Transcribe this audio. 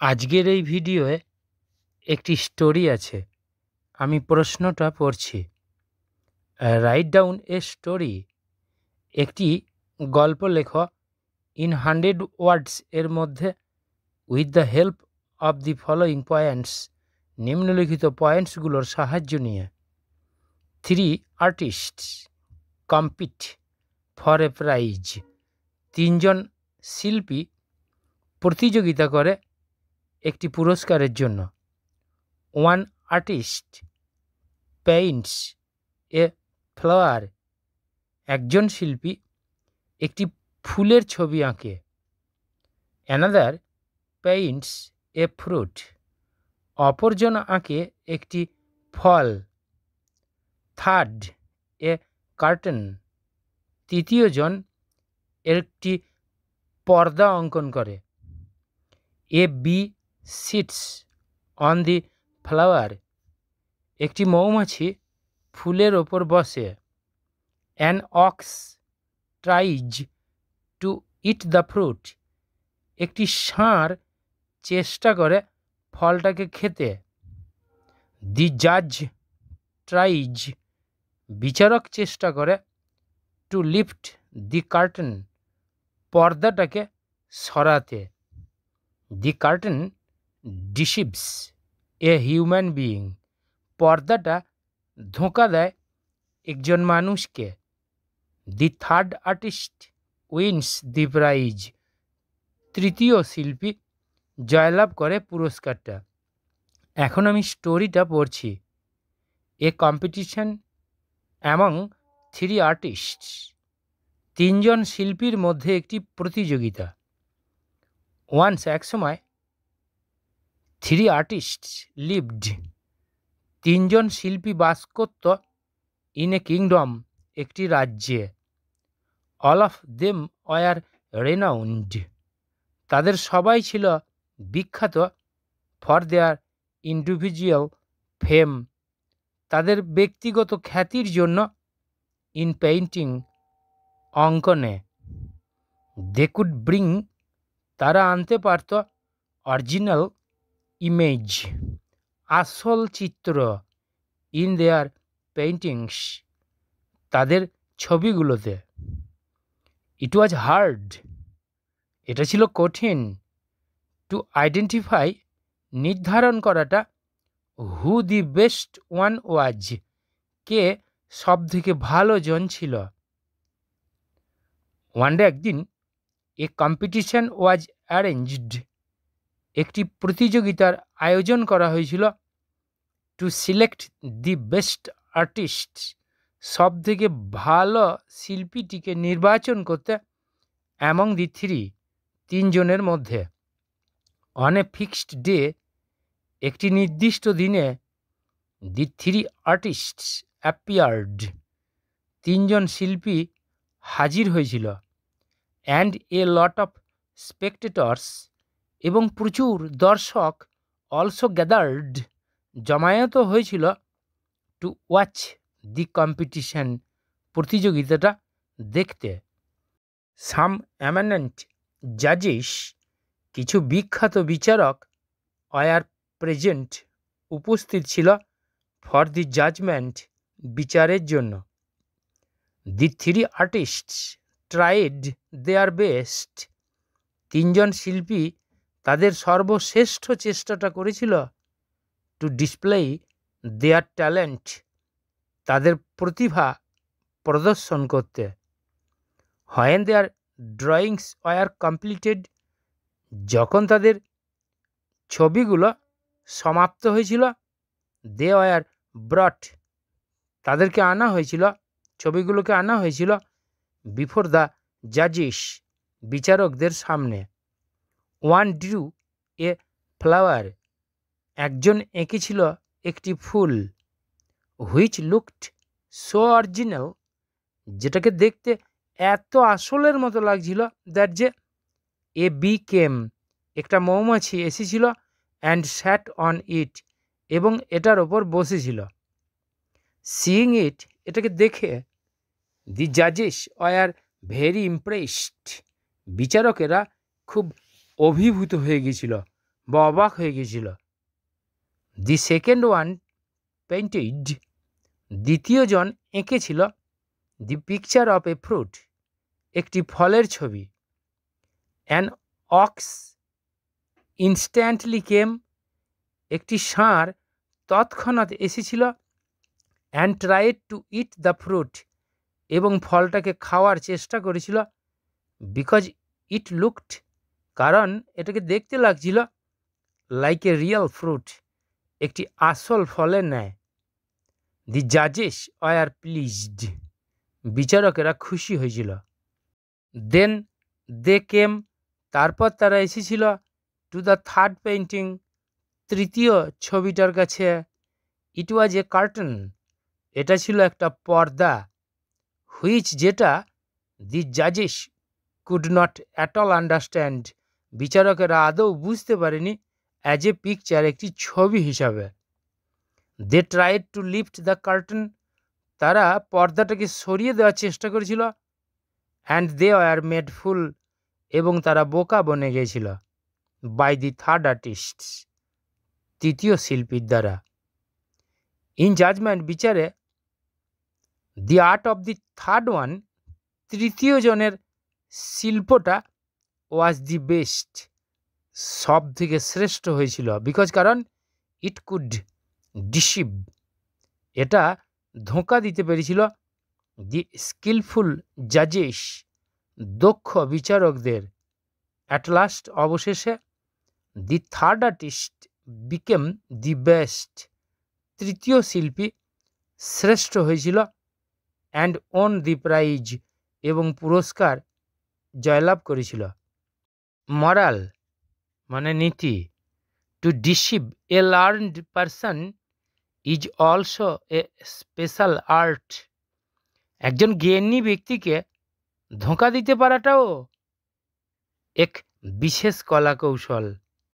আজকের এই ভিডিওয়ে একটি স্টোরি আছে। আমি প্রশ্নটা পড়ছি। রাইট ডাউন এ স্টোরি একটি গল্প লেখ ইন হান্ড্রেড ওয়ার্ডস এর মধ্যে with the help of the following points নিম্নলিখিত পয়েন্টসগুলোর সাহায্য নিয়ে। Three artists compete for a prize তিনজন শিল্পী প্রতিযোগিতা করে একটি পুরস্কারের জন্য। One artist paints a flower, একজন শিল্পী, একটি ফুলের ছবি আঁকে। অ্যানাদার পেইন্টস এ ফ্রুট, অপরজন আঁকে একটি ফল। থার্ড এ কার্টন, তৃতীয়জন একটি পর্দা অঙ্কন করে। A bee sits on the flower একটি মৌমাছি ফুলের ওপর বসে। An ox tries to eat the fruit একটি ষাঁড় চেষ্টা করে ফলটাকে খেতে। দি জাজ ট্রাইজ বিচারক চেষ্টা করে টু লিফট দি কার্টন পর্দাটাকে সরাতে। The curtain deceives a human being. পর্দাটা ধোঁকা দেয় একজন মানুষকে। The third artist wins the prize, তৃতীয় শিল্পী জয়লাভ করে পুরস্কারটা। এখন আমি স্টোরিটা পড়ছি, a competition among three artist তিনজন শিল্পীর মধ্যে একটি প্রতিযোগিতা। ওয়ান্স এক সময় থ্রি আর্টিস্ট লিভড। তিনজন শিল্পী বাস করত ইন এ কিংডম, একটি রাজ্যে। All of them were renowned. তাদের সবাই ছিল বিখ্যাত ফর দেয়ার ইন্ডিভিজুয়াল ফেম। তাদের ব্যক্তিগত খ্যাতির জন্য ইন পেইন্টিং অঙ্কনে। দে কুড ব্রিং, তারা আনতে পারত অরিজিনাল ইমেজ আসল চিত্র ইন দেয়ার পেইন্টিংস তাদের ছবিগুলোতে। ইট ওয়াজ হার্ড এটা ছিল কঠিন টু আইডেন্টিফাই নির্ধারণ করাটা হু দি বেস্ট ওয়ান ওয়াজ কে সব থেকে ভালো জন ছিল। ওয়ান ডে একদিন এ কম্পিটিশন ওয়াজ অ্যারেঞ্জড একটি প্রতিযোগিতার আয়োজন করা হয়েছিল। To select the best artist সব থেকে ভালো শিল্পীটিকে নির্বাচন করতে অ্যামং দি থ্রি তিনজনের মধ্যে। অন এ ফিক্সড ডে একটি নির্দিষ্ট দিনে দি থ্রি আর্টিস্টস অ্যাপিয়ার্ড তিনজন শিল্পী হাজির হয়েছিল। And a lot of spectators এবং প্রচুর দর্শক অলসো গ্যাদার্ড জমায়েত হয়েছিল টু ওয়াচ দি কম্পিটিশন প্রতিযোগিতাটা দেখতে। সাম অ্যামানেন্ট জাজিস কিছু বিখ্যাত বিচারক অয়ার প্রেজেন্ট উপস্থিত ছিল ফর দি জাজমেন্ট বিচারের জন্য। The three artists tried their best তিনজন শিল্পী তাদের সর্বশ্রেষ্ঠ চেষ্টাটা করেছিল টু ডিসপ্লে দেয়ার ট্যালেন্ট তাদের প্রতিভা প্রদর্শন করতে। When their drawings were completed যখন তাদের ছবিগুলো সমাপ্ত হয়েছিল দে ওয়ার ব্রট তাদেরকে আনা হয়েছিল, ছবিগুলোকে আনা হয়েছিল বিফোর দ্য জাজিস বিচারকদের সামনে। One drew a flower. একজন এঁকেছিল একটি ফুল হুইচ লুকড সো অরিজিনাল যেটাকে দেখতে এত আসলের মতো লাগছিল দ্যাট যে এ বি কেম একটা মৌমাছি এসেছিল অ্যান্ড স্যাট অন ইট এবং এটার ওপর বসেছিল। সিইং ইট এটাকে দেখে দি জাজেস ওয়ার ভেরি ইমপ্রেসড বিচারকেরা খুব অভিভূত হয়ে গিয়েছিল, বা অবাক হয়ে গেছিল দি সেকেন্ড ওয়ান পেইন্টেড দ্বিতীয় জন এঁকেছিল the picture of a fruit একটি ফলের ছবি। অ্যান অক্স ইনস্ট্যান্টলি কেম একটি ষাঁড় তৎক্ষণাৎ এসেছিল and tried to eat the fruit এবং ফলটাকে খাওয়ার চেষ্টা করেছিল বিকজ ইট লুকড কারণ এটাকে দেখতে লাগছিল লাইক এ রিয়েল ফ্রুট একটি আসল ফলের ন্যায়। দি জাজেস আর প্লিজড বিচারকেরা খুশি হয়েছিল। দেন দে কেম তারপর তারা এসেছিল টু দ্য থার্ড পেন্টিং তৃতীয় ছবিটার কাছে। ইট ওয়াজ এ কার্টন এটা ছিল একটা পর্দা হুইচ যেটা the জাজেস could not at all understand বিচারকেরা আদৌ বুঝতে পারেনি অ্যাজ এ পিকচার একটি ছবি হিসাবে। They tried to lift the curtain তারা পর্দাটাকে সরিয়ে দেওয়ার চেষ্টা করেছিল। অ্যান্ড দে আর মেড ফুল এবং তারা বোকা বনে গিয়েছিল। বাই দি থার্ড আর্টিস্ট তৃতীয় শিল্পীর দ্বারা। ইন জাজমেন্ট বিচারে the art of the third one তৃতীয় জনের শিল্পটা ওয়াজ দি বেস্ট সব থেকে শ্রেষ্ঠ হয়েছিল। বিকজ কারণ ইট কুড ডিসিভ এটা ধোঁকা দিতে পেরেছিল দি স্কিলফুল জাজেস দক্ষ বিচারকদের। অ্যাট লাস্ট অবশেষে the third artist became the best তৃতীয় শিল্পী শ্রেষ্ঠ হয়েছিল অ্যান্ড ওন দি প্রাইজ এবং পুরস্কার জয়লাভ করেছিল। মরাল মানে নীতি to deceive a learned person is also a special art একজন জ্ঞানী ব্যক্তিকে ধোঁকা দিতে পারাটাও এক বিশেষ কলা কৌশল